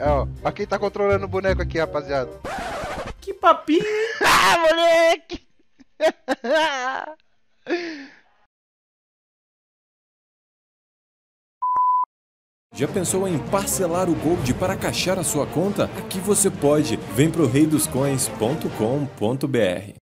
Ó, ó quem tá controlando o boneco aqui, rapaziada. Que papinho! ah, moleque! Já pensou em parcelar o Gold para caixar a sua conta? Aqui você pode. Vem pro reidoscoins.com.br.